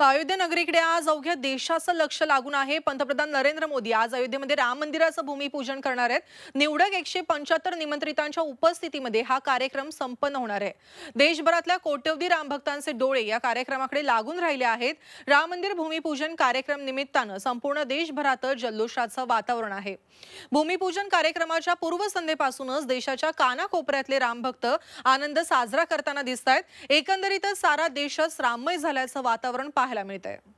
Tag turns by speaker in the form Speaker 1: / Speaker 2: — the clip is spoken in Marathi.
Speaker 1: तर अयोध्या नगरीकडे आज अवघ्या देशाचं लक्ष लागून आहे. पंतप्रधान नरेंद्र मोदी आज अयोध्येमध्ये राम मंदिराचं भूमिपूजन करणार आहेत. निवडक एकशे पंच्याहत्तर निमंत्रितांच्या उपस्थितीमध्ये हा कार्यक्रम संपन्न होणार आहे. देशभरातल्या कोट्यवधी रामभक्तांचे डोळे या कार्यक्रमाकडे लागून राहिले आहेत. राम मंदिर भूमिपूजन कार्यक्रम निमित्तानं संपूर्ण देशभरात जल्लोषाचं वातावरण आहे. भूमिपूजन कार्यक्रमाच्या पूर्वसंध्येपासूनच देशाच्या कानाकोपऱ्यातले रामभक्त आनंद साजरा करताना दिसत आहेत एकंदरीतच सारा देशच राममय झाल्याचं वातावरण trabaja la.